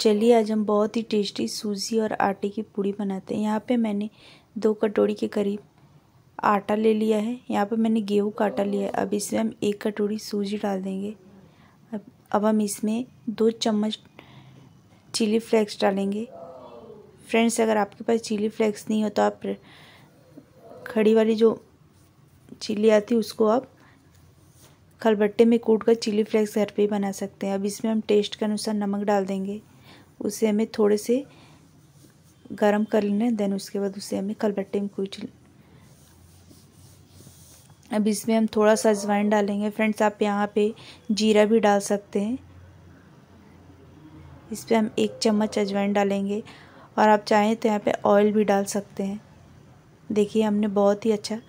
चलिए, आज हम बहुत ही टेस्टी सूजी और आटे की पूड़ी बनाते हैं। यहाँ पे मैंने दो कटोरी के करीब आटा ले लिया है। यहाँ पे मैंने गेहूँ का आटा लिया है। अब इसमें हम एक कटोरी सूजी डाल देंगे। अब अब हम इसमें दो चम्मच चिली फ्लेक्स डालेंगे। फ्रेंड्स अगर आपके पास चिली फ्लेक्स नहीं हो तो आप खड़ी वाली जो चिली आती है, उसको आप खलबट्टे में कूट कर चिली फ्लेक्स घर पे ही बना सकते हैं। अब इसमें हम टेस्ट के अनुसार नमक डाल देंगे। उसे हमें थोड़े से गरम कर लेना है देन उसके बाद उसे हमें खलबट्टे में कूच अब इसमें हम थोड़ा सा अजवाइन डालेंगे। फ्रेंड्स, आप यहाँ पे जीरा भी डाल सकते हैं। इस पर हम एक चम्मच अजवाइन डालेंगे। और आप चाहें तो यहाँ पे ऑयल भी डाल सकते हैं। देखिए, हमने बहुत ही अच्छा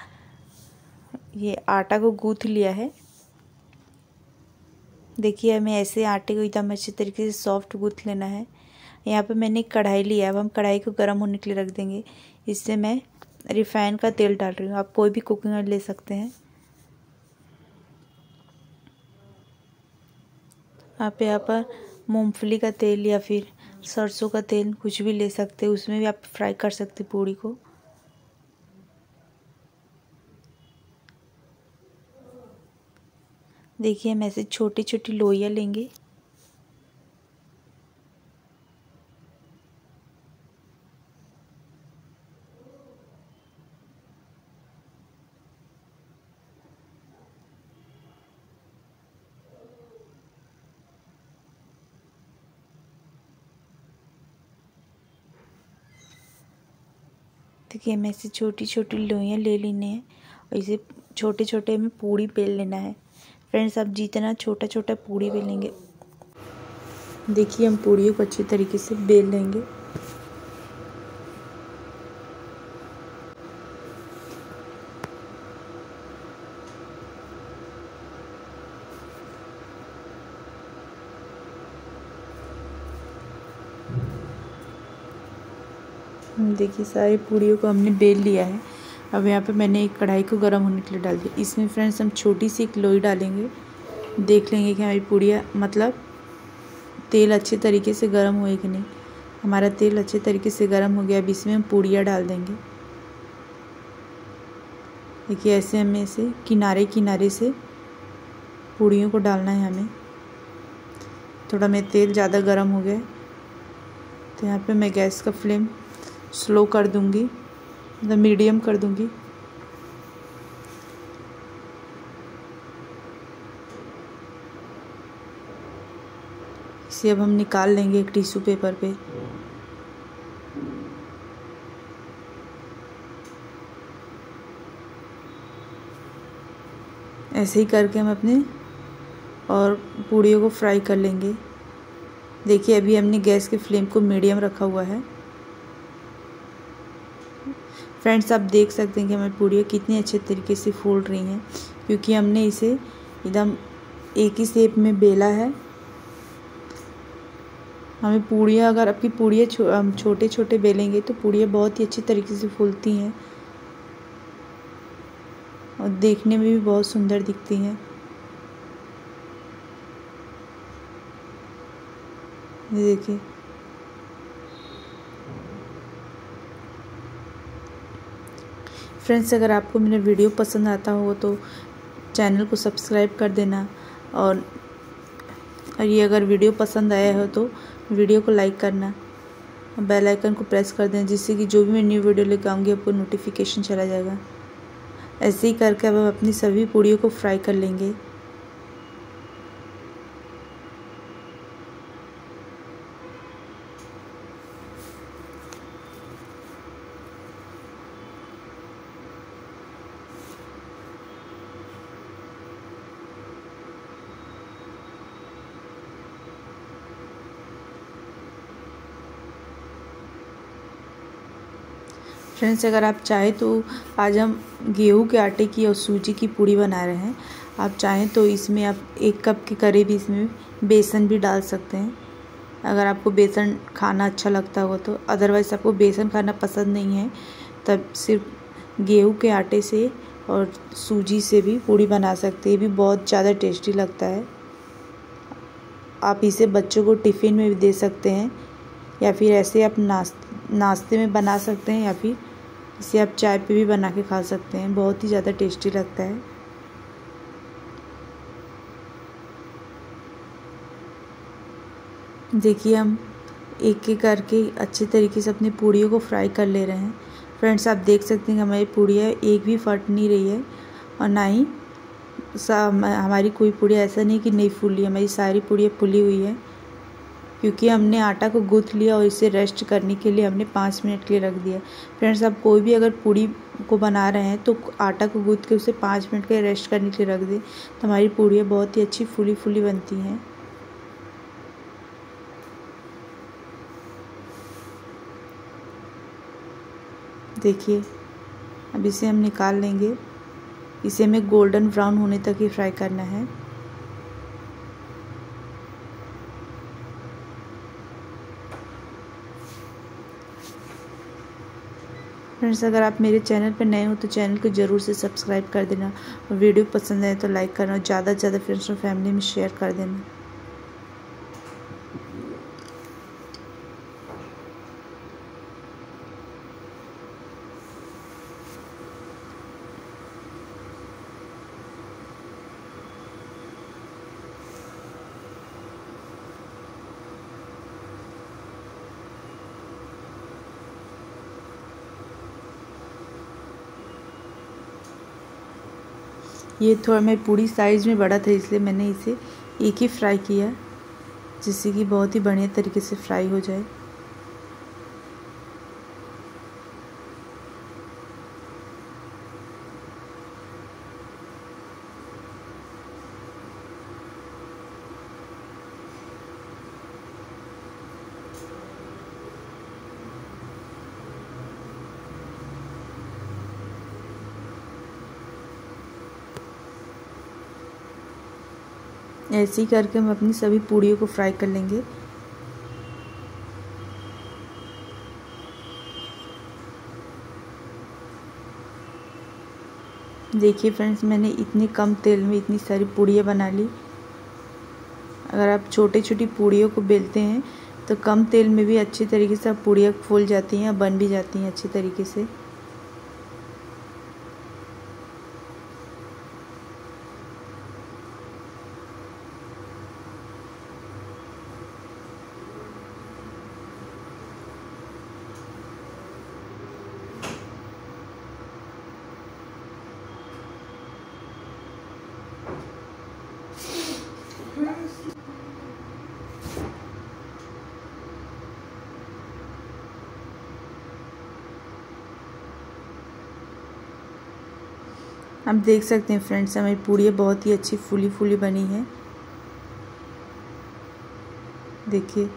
ये आटा को गूँथ लिया है। देखिए, हमें ऐसे आटे को एकदम अच्छे तरीके से सॉफ्ट गूँथ लेना है। यहाँ पे मैंने एक कढ़ाई लिया है, अब हम कढ़ाई को गर्म होने के लिए रख देंगे। इससे मैं रिफाइन का तेल डाल रही हूँ। आप कोई भी कुकिंग ऑयल ले सकते हैं। आप यहाँ पर मूंगफली का तेल या फिर सरसों का तेल कुछ भी ले सकते हैं। उसमें भी आप फ्राई कर सकते पूड़ी को। देखिए, हम ऐसे छोटी छोटी लोइयाँ लेंगे। देखिए हमें ऐसे छोटी छोटी लोइयाँ ले लेनी है और इसे छोटे छोटे हमें पूड़ी बेल लेना है। फ्रेंड्स, आप जितना छोटा छोटा पूड़ी बेलेंगे, देखिए हम पूड़ियों को अच्छी तरीके से बेल लेंगे। देखिए सारी पूड़ियों को हमने बेल लिया है। अब यहाँ पे मैंने एक कढ़ाई को गर्म होने के लिए डाल दिया। इसमें फ्रेंड्स हम छोटी सी एक लोई डालेंगे। देख लेंगे कि हमारी पूड़िया मतलब तेल अच्छे तरीके से गर्म हुए कि नहीं। हमारा तेल अच्छे तरीके से गर्म हो गया। अब इसमें हम पूड़िया डाल देंगे। देखिए ऐसे हमें इसे किनारे किनारे से पूड़ियों को डालना है हमें। थोड़ा मेरा तेल ज़्यादा गर्म हो गया तो यहाँ पे मैं गैस का फ्लेम स्लो कर दूँगी मतलब मीडियम कर दूँगी। इसे अब हम निकाल लेंगे एक टिश्यू पेपर पे। ऐसे ही करके हम अपने और पूड़ियों को फ्राई कर लेंगे। देखिए, अभी हमने गैस के फ्लेम को मीडियम रखा हुआ है। फ्रेंड्स आप देख सकते हैं कि हमारी पूड़ियाँ कितनी अच्छे तरीके से फूल रही हैं क्योंकि हमने इसे एकदम एक ही शेप में बेला है। हमें पूड़ियाँ अगर आपकी पूड़ियाँ छो, हम छोटे छोटे बेलेंगे तो पूड़ियाँ बहुत ही अच्छी तरीके से फूलती हैं। और देखने में भी बहुत सुंदर दिखती हैं। देखिए। फ्रेंड्स अगर आपको मेरा वीडियो पसंद आता हो तो चैनल को सब्सक्राइब कर देना। और ये अगर वीडियो पसंद आया हो तो वीडियो को लाइक करना। बेल आइकन को प्रेस कर दें जिससे कि जो भी मैं न्यू वीडियो लेकर आऊँगी आपको नोटिफिकेशन चला जाएगा। ऐसे ही करके अब हम अपनी सभी पूड़ियों को फ्राई कर लेंगे। फ्रेंड्स, अगर आप चाहें तो आज हम गेहूँ के आटे की और सूजी की पूड़ी बना रहे हैं। आप चाहें तो इसमें आप एक कप के करीब इसमें बेसन भी डाल सकते हैं। अगर आपको बेसन खाना अच्छा लगता हो तो। अदरवाइज़ आपको बेसन खाना पसंद नहीं है, तब सिर्फ़ गेहूँ के आटे से और सूजी से भी पूड़ी बना सकते हैं। ये भी बहुत ज़्यादा टेस्टी लगता है। आप इसे बच्चों को टिफ़िन में भी दे सकते हैं, या फिर ऐसे आप नाश नाश्ते में बना सकते हैं, या फिर इसे आप चाय पे भी बना के खा सकते हैं। बहुत ही ज़्यादा टेस्टी लगता है। देखिए, हम एक एक करके अच्छे तरीके से अपनी पूड़ियों को फ्राई कर ले रहे हैं। फ्रेंड्स, आप देख सकते हैं कि हमारी पूड़ियाँ एक भी फट नहीं रही है और ना ही हमारी कोई पूड़िया, ऐसा नहीं कि नहीं फूली, हमारी सारी पूड़ियाँ फूली हुई है। क्योंकि हमने आटा को गूँथ लिया और इसे रेस्ट करने के लिए हमने पाँच मिनट के लिए रख दिया। फ्रेंड्स आप कोई भी अगर पूड़ी को बना रहे हैं तो आटा को गूँथ के उसे पाँच मिनट के रेस्ट करने के लिए रख दें। तो हमारी पूड़ियाँ बहुत ही अच्छी फूली फूली बनती हैं। देखिए, अब इसे हम निकाल लेंगे। इसे हमें गोल्डन ब्राउन होने तक ही फ्राई करना है। फ्रेंड्स, अगर आप मेरे चैनल पर नए हो तो चैनल को ज़रूर से सब्सक्राइब कर देना। और वीडियो पसंद आए तो लाइक करना और ज़्यादा से ज़्यादा फ्रेंड्स और फैमिली में शेयर कर देना। ये थोड़ा मैं पूरी साइज़ में बड़ा था, इसलिए मैंने इसे एक ही फ्राई किया, जिससे कि बहुत ही बढ़िया तरीके से फ्राई हो जाए। ऐसे ही करके हम अपनी सभी पूड़ियों को फ्राई कर लेंगे। देखिए फ्रेंड्स मैंने इतनी कम तेल में इतनी सारी पूड़ियाँ बना ली। अगर आप छोटी छोटी पूड़ियों को बेलते हैं तो कम तेल में भी अच्छी तरीके से आप पूड़ियाँ फूल जाती हैं, बन भी जाती हैं अच्छी तरीके से। आप देख सकते हैं फ्रेंड्स, हमारी पूड़ियाँ बहुत ही अच्छी फूली फूली बनी है। देखिए।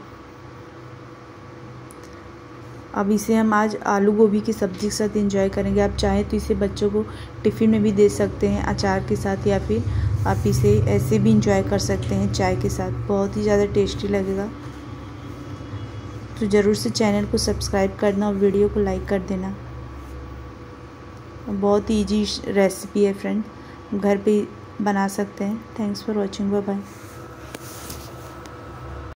अब इसे हम आज आलू गोभी की सब्ज़ी के साथ इंजॉय करेंगे। आप चाहें तो इसे बच्चों को टिफ़िन में भी दे सकते हैं, अचार के साथ, या फिर आप इसे ऐसे भी इंजॉय कर सकते हैं चाय के साथ। बहुत ही ज़्यादा टेस्टी लगेगा। तो ज़रूर से चैनल को सब्सक्राइब करना और वीडियो को लाइक कर देना। बहुत ही ईजी रेसिपी है फ्रेंड घर पे बना सकते हैं। Thanks for watching bye bye